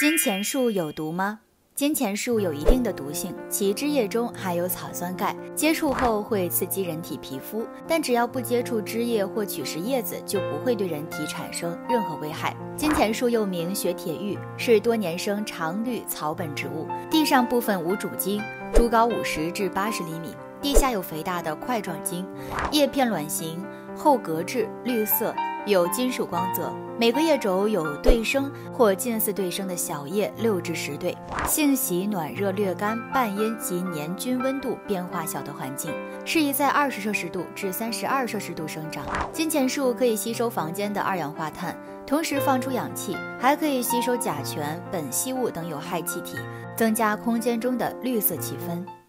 金钱树有毒吗？金钱树有一定的毒性，其枝叶中含有草酸钙，接触后会刺激人体皮肤，但只要不接触枝叶或取食叶子，就不会对人体产生任何危害。金钱树又名雪铁玉，是多年生常绿草本植物，地上部分无主茎，株高五十至八十厘米，地下有肥大的块状茎，叶片卵形，后格质，绿色。有金属光泽，每个叶轴有对生或近似对生的小叶六至十对，性喜暖热略干、半阴及年均温度变化小的环境，适宜在二十摄氏度至三十二摄氏度生长。金钱树可以吸收房间的二氧化碳，同时放出氧气，还可以吸收甲醛、苯烯物等有害气体，增加空间中的绿色气氛。